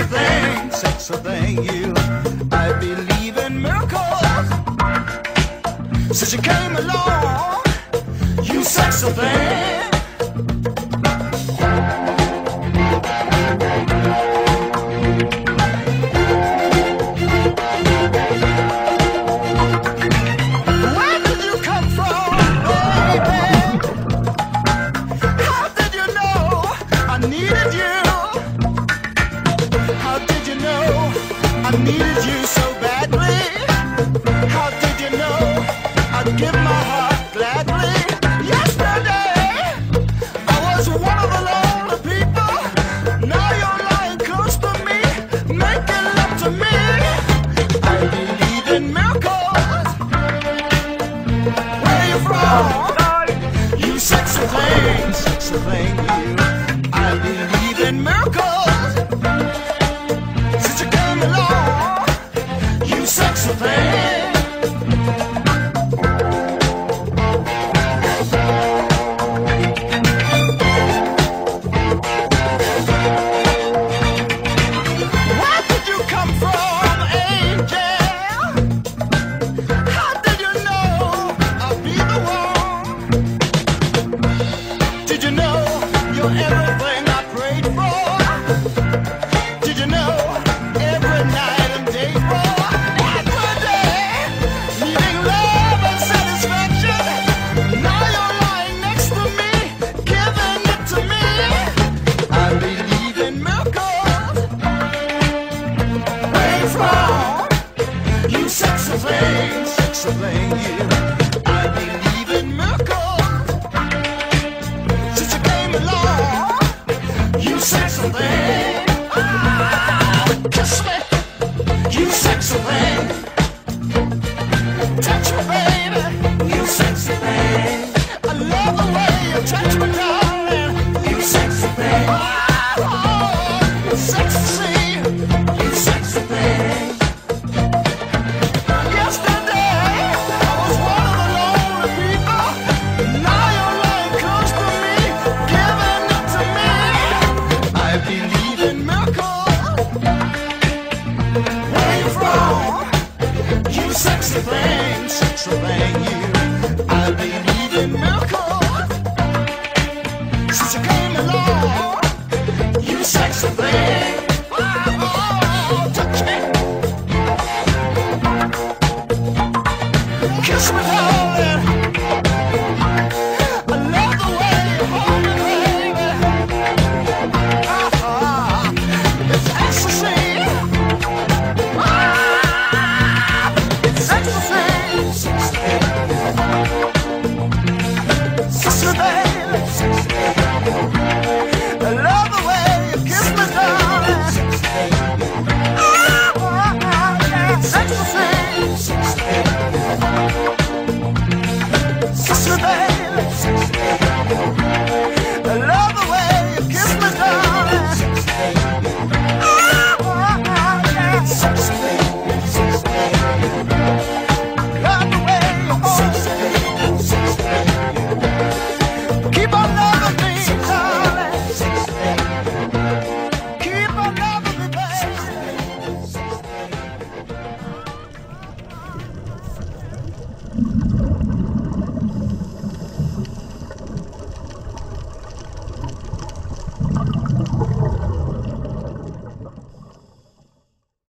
a thing, such a thing, you. I believe in miracles. Since you came along, you sex, a thing. did you know I needed you so badly? you sex a thing, sex a thing, yeah. I mean, Thank you. Say